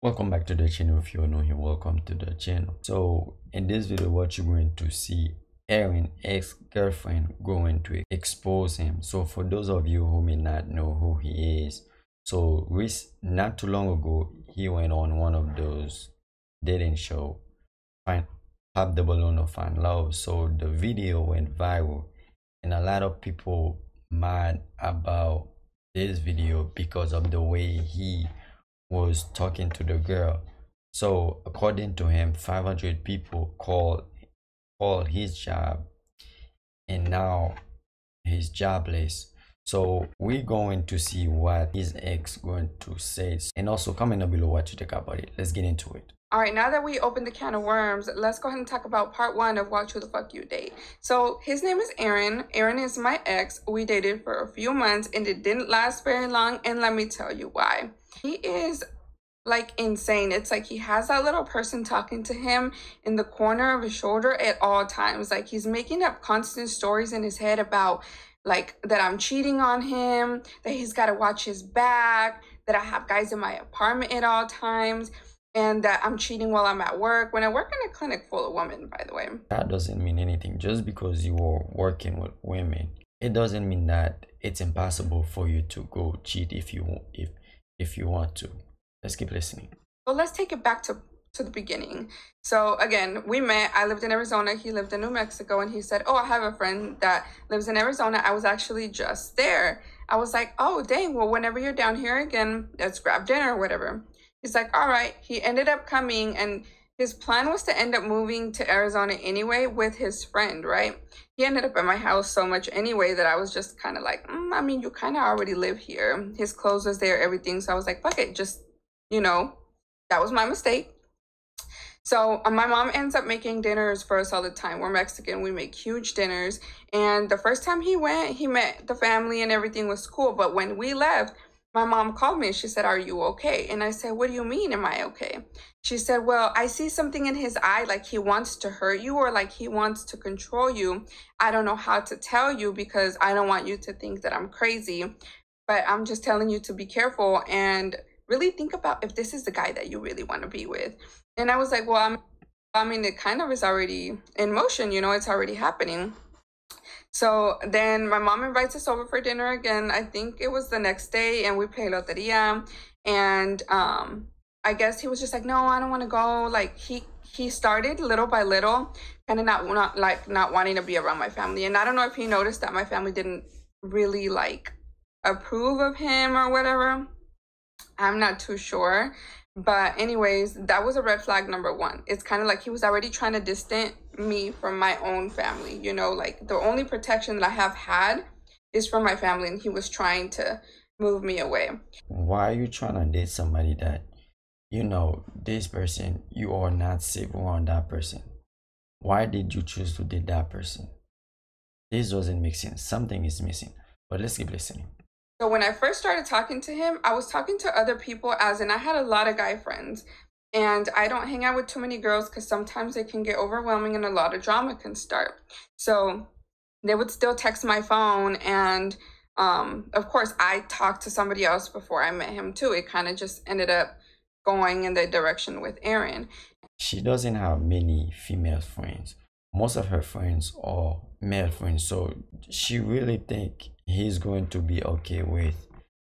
welcome back to the channel. If you're new here welcome to the channel. So in this video what you're going to see Aaron ex-girlfriend going to expose him. So for those of you who may not know who he is so not too long ago he went on one of those dating show find pop the balloon or find love. So the video went viral and a lot of people mad about this video because of the way he was talking to the girl. So according to him, 500 people called called his job, and now he's jobless. So we're going to see what his ex going to say, and also comment down below what you think about it. Let's get into it. All right, now that we opened the can of worms, let's go ahead and talk about part one of Watch Who the Fuck You Date. So his name is Aaron. Aaron is my ex. We dated for a few months and it didn't last very long. And let me tell you why. He is like insane. It's like he has that little person talking to him in the corner of his shoulder at all times. Like he's making up constant stories in his head about like that I'm cheating on him, that he's got to watch his back, that I have guys in my apartment at all times and that I'm cheating while I'm at work. When I work in a clinic full of women, by the way. That doesn't mean anything. Just because you are working with women, it doesn't mean that it's impossible for you to go cheat if you if if you want to. Let's keep listening. Well, let's take it back to to the beginning. So again, we met. I lived in Arizona. He lived in New Mexico, and he said, "Oh, I have a friend that lives in Arizona. I was actually just there." I was like, "Oh, dang. Well, whenever you're down here again, let's grab dinner or whatever." He's like, all right. He ended up coming and his plan was to end up moving to Arizona anyway with his friend, right? He ended up at my house so much anyway that I was just kind of like, mm, I mean, you kind of already live here. His clothes was there, everything. So I was like, fuck it, just, you know, that was my mistake. So uh, my mom ends up making dinners for us all the time. We're Mexican. We make huge dinners. And the first time he went, he met the family and everything was cool. But when we left, my mom called me and she said, Are you okay? And I said, What do you mean, am I okay? She said, Well, I see something in his eye like he wants to hurt you or like he wants to control you. I don't know how to tell you because I don't want you to think that I'm crazy, but I'm just telling you to be careful and really think about if this is the guy that you really want to be with. And I was like, Well, I'm, I mean, it kind of is already in motion, you know, it's already happening. So then my mom invites us over for dinner again. I think it was the next day, and we play loteria. And um, I guess he was just like, "No, I don't want to go." Like he he started little by little, kind of not not like not wanting to be around my family. And I don't know if he noticed that my family didn't really like approve of him or whatever. I'm not too sure. But anyways, that was a red flag number one. It's kind of like he was already trying to distance me from my own family. You know, like the only protection that I have had is from my family, and he was trying to move me away. Why are you trying to date somebody that you know this person you are not safe on that person? Why did you choose to date that person? This doesn't make sense. Something is missing. But let's keep listening. So when I first started talking to him, I was talking to other people as in I had a lot of guy friends. And I don't hang out with too many girls because sometimes it can get overwhelming and a lot of drama can start. So they would still text my phone and um, of course I talked to somebody else before I met him too. It kind of just ended up going in the direction with Aaron. She doesn't have many female friends. Most of her friends are male friends. So she really think he's going to be okay with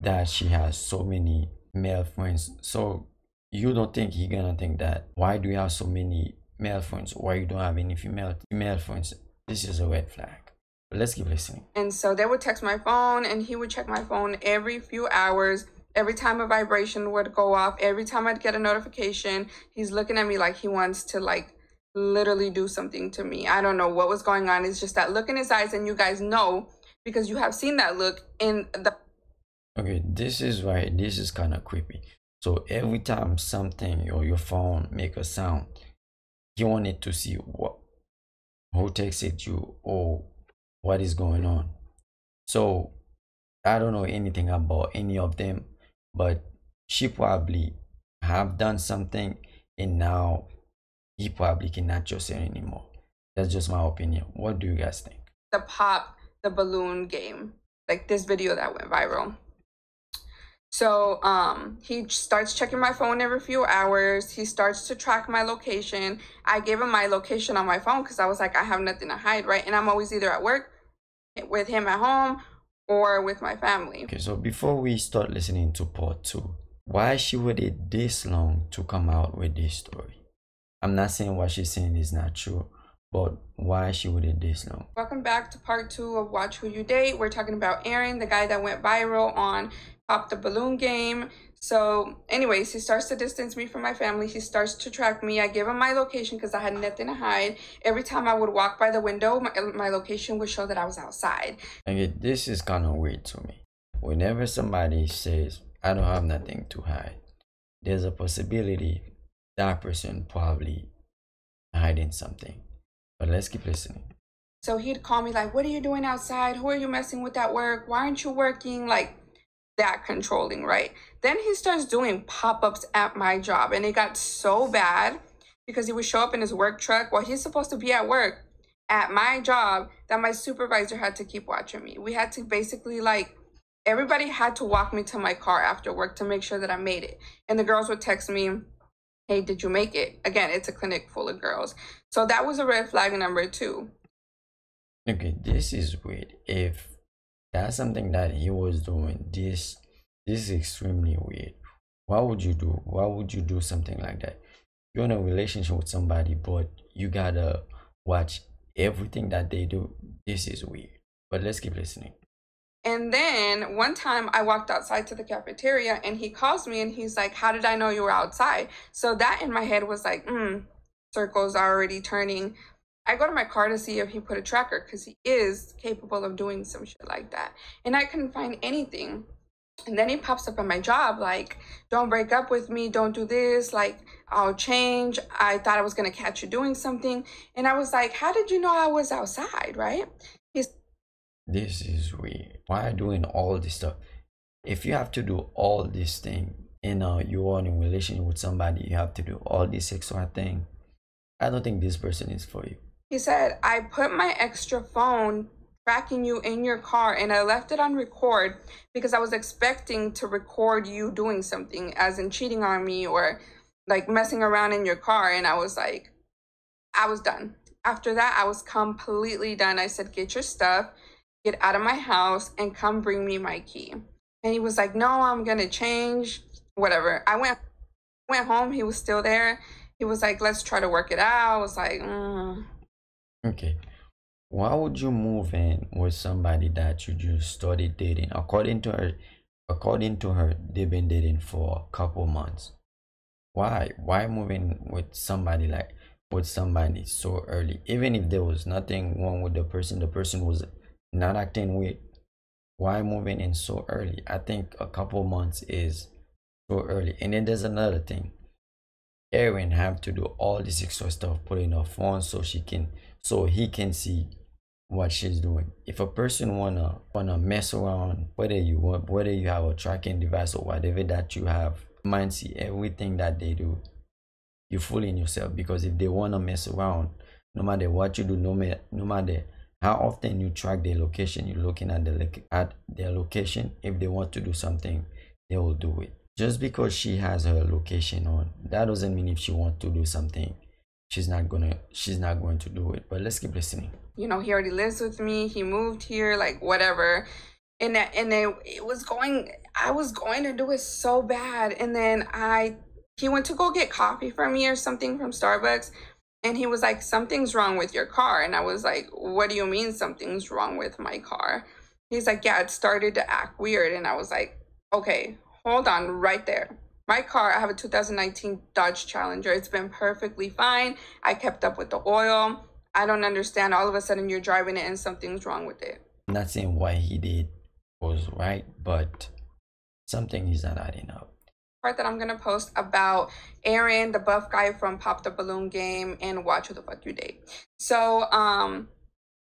that she has so many male friends. So you don't think he gonna think that why do you have so many male friends? Why you don't have any female female friends? This is a red flag. But let's keep listening. And so they would text my phone and he would check my phone every few hours. Every time a vibration would go off every time i'd get a notification he's looking at me like he wants to like literally do something to me. I don't know what was going on. It's just that look in his eyes and you guys know because you have seen that look in the okay this is why this is kind of creepy. So every time something or your phone make a sound you wanted to see what who texted you or what is going on. So i don't know anything about any of them but she probably have done something and now he probably cannot trust her anymore. That's just my opinion. What do you guys think? The pop the balloon game, like this video that went viral. So um, he starts checking my phone every few hours. He starts to track my location. I gave him my location on my phone because I was like, I have nothing to hide, right? And I'm always either at work with him at home or with my family. Okay, so before we start listening to part two, why she waited this long to come out with this story? I'm not saying what she's saying is not true, but why she waited this now? Welcome back to part two of Watch Who You Date. We're talking about Aaron, the guy that went viral on Pop the Balloon Game. So, anyways, he starts to distance me from my family. He starts to track me. I give him my location because I had nothing to hide. Every time I would walk by the window, my, my location would show that I was outside. And this is kind of weird to me. Whenever somebody says, I don't have nothing to hide, there's a possibility that person probably hiding something. But let's keep listening. So he'd call me like, What are you doing outside? Who are you messing with at work? Why aren't you working? Like, that controlling, right? Then he starts doing pop ups at my job, and it got so bad because he would show up in his work truck while he's supposed to be at work at my job that my supervisor had to keep watching me. We had to basically like everybody had to walk me to my car after work to make sure that I made it. And the girls would text me, Hey, did you make it? Again, it's a clinic full of girls. So that was a red flag number two. Okay, this is weird. If that's something that he was doing this this is extremely weird why would you do why would you do something like that you're in a relationship with somebody but you gotta watch everything that they do this is weird but let's keep listening and then one time I walked outside to the cafeteria and he calls me and he's like, How did I know you were outside? So that in my head was like, mm, circles are already turning. I go to my car to see if he put a tracker because he is capable of doing some shit like that. And I couldn't find anything. And then he pops up at my job like, don't break up with me, don't do this, like, I'll change. I thought I was gonna catch you doing something. And I was like, How did you know I was outside, right? This is weird. Why are you doing all this stuff? If you have to do all this thing, you know, you are in a relationship with somebody, you have to do all this extra thing. I don't think this person is for you. He said, I put my extra phone tracking you in your car and I left it on record because I was expecting to record you doing something, as in cheating on me or like messing around in your car. And I was like, I was done. After that, I was completely done. I said, Get your stuff, get out of my house, and come bring me my key. And he was like, No, I'm gonna change. Whatever. I went went home, he was still there. He was like, Let's try to work it out. I was like, mm, Okay. Why would you move in with somebody that you just started dating? According to her, according to her, they've been dating for a couple months. Why? Why moving with somebody like with somebody so early? Even if there was nothing wrong with the person, the person was not acting weird. Why moving in so early? I think a couple months is so early. And then there's another thing. Aaron have to do all this extra stuff, put in her phone so she can so he can see what she's doing. If a person wanna wanna mess around, whether you want whether you have a tracking device or whatever that you have, mind see everything that they do. You fooling yourself because if they wanna mess around, no matter what you do, no matter no matter how often you track their location, you're looking at the at their location. If they want to do something, they will do it. Just because she has her location on, that doesn't mean if she wants to do something, she's not gonna she's not going to do it. But let's keep listening. You know he already lives with me. He moved here like whatever. And that and then it was going i was going to do it so bad. And then i he went to go get coffee for me or something from starbucks and he was like something's wrong with your car and i was like what do you mean something's wrong with my car he's like yeah it started to act weird and i was like okay hold on right there my car, I have a 2019 Dodge Challenger. It's been perfectly fine. I kept up with the oil. I don't understand. All of a sudden, you're driving it and something's wrong with it. Not saying what he did was right, but something is not adding up. Part that I'm gonna post about Aaron, the buff guy from Pop the Balloon Game, and Watch Who the Fuck You Date. So, um,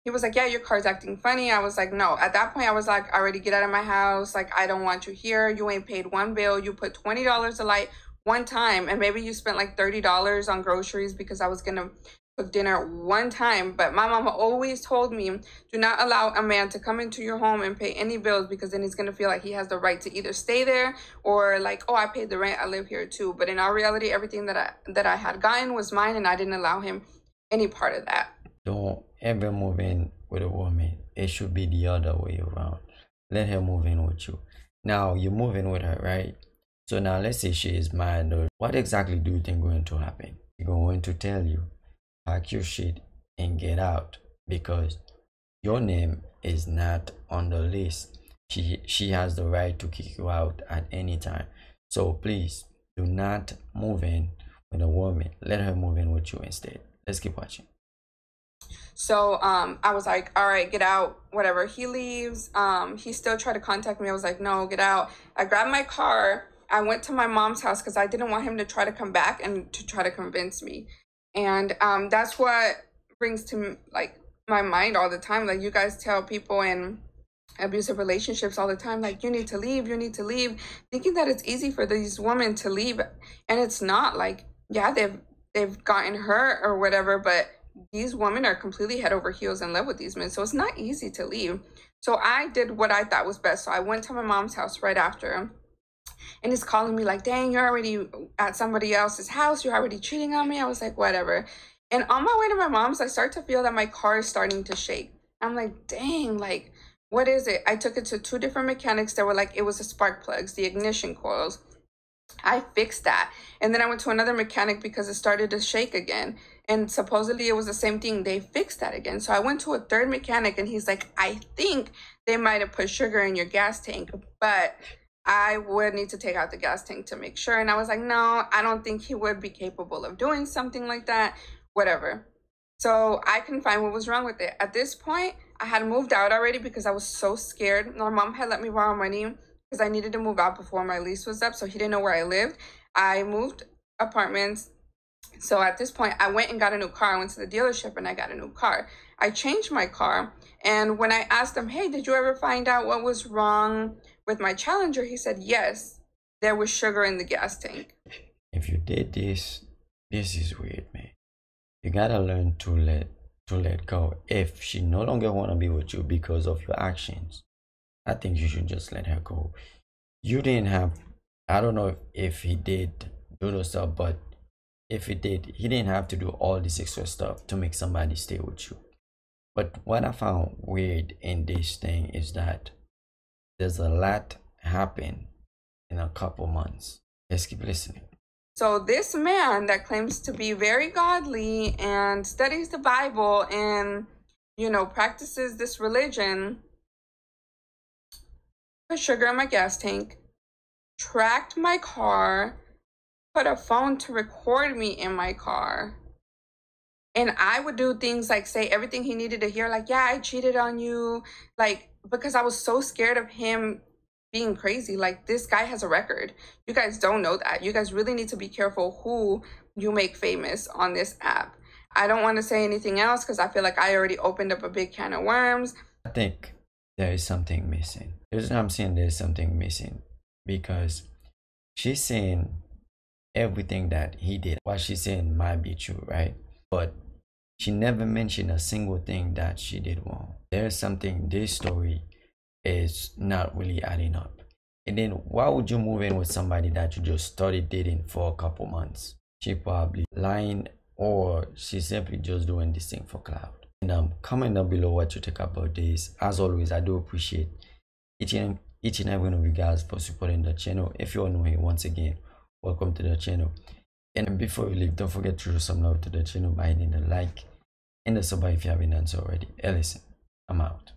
he was like, Yeah, your car's acting funny. I was like, No. At that point, I was like, Already get out of my house. Like, I don't want you here. You ain't paid one bill. You put $20 a light one time, and maybe you spent like $30 on groceries because I was gonna cook dinner one time, but my mama always told me do not allow a man to come into your home and pay any bills because then he's gonna feel like he has the right to either stay there or like, oh, I paid the rent, I live here too. But in our reality, everything that I that I had gotten was mine, and I didn't allow him any part of that. Don't ever move in with a woman. It should be the other way around. Let her move in with you. Now you're moving with her, right? So now let's say she is mad. What exactly do you think going to happen? You're going to tell you pack your shit and get out because your name is not on the list. She she has the right to kick you out at any time. So please do not move in with a woman. Let her move in with you instead. Let's keep watching. So um, I was like, all right, get out, whatever. He leaves. Um, he still tried to contact me. I was like, no, get out. I grabbed my car. I went to my mom's house because I didn't want him to try to come back and to try to convince me and um, that's what brings to like my mind all the time. Like you guys tell people in abusive relationships all the time like you need to leave you need to leave thinking that it's easy for these women to leave. And it's not like yeah they've they've gotten hurt or whatever but these women are completely head over heels in love with these men. So it's not easy to leave. So i did what i thought was best. So i went to my mom's house right after and he's calling me like, dang, you're already at somebody else's house. You're already cheating on me. I was like, whatever. And on my way to my mom's, I start to feel that my car is starting to shake. I'm like, dang, like, what is it? I took it to two different mechanics that were like, it was the spark plugs, the ignition coils. I fixed that. And then I went to another mechanic because it started to shake again. And supposedly it was the same thing. They fixed that again. So I went to a third mechanic and he's like, I think they might have put sugar in your gas tank, but I would need to take out the gas tank to make sure. And I was like, no, I don't think he would be capable of doing something like that, whatever. So I couldn't find what was wrong with it. At this point, I had moved out already because I was so scared. My mom had let me borrow money because I needed to move out before my lease was up. So he didn't know where I lived. I moved apartments. So at this point, I went and got a new car. I went to the dealership and I got a new car. I changed my car. And when I asked them, hey, did you ever find out what was wrong with my Challenger, he said, yes, there was sugar in the gas tank. If you did this, this is weird, man. You gotta learn to let to let go. If she no longer wanna be with you because of your actions, I think you should just let her go. You didn't have I don't know if, if he did do those stuff, but if he did, he didn't have to do all this extra stuff to make somebody stay with you. But what I found weird in this thing is that there's a lot happen in a couple months. Let's keep listening. So this man that claims to be very godly and studies the Bible and you know practices this religion put sugar in my gas tank, tracked my car, put a phone to record me in my car. And I would do things like say everything he needed to hear, like, yeah, I cheated on you. Like, because I was so scared of him being crazy. Like this guy has a record. You guys don't know that. You guys really need to be careful who you make famous on this app. I don't want to say anything else because I feel like I already opened up a big can of worms. I think there is something missing. The reason I'm saying there's something missing because she's saying everything that he did. What she's saying might be true, right? But she never mentioned a single thing that she did wrong. There's something this story is not really adding up. And then why would you move in with somebody that you just started dating for a couple months? She probably lying or she's simply just doing this thing for cloud. And um, comment down below what you think about this. As always, I do appreciate each and each and every one of you guys for supporting the channel. If you're new here, once again, welcome to the channel. And before you leave, don't forget to show some love to the channel by hitting the like and the sub if you haven't done so already. Hey, listen, I'm out.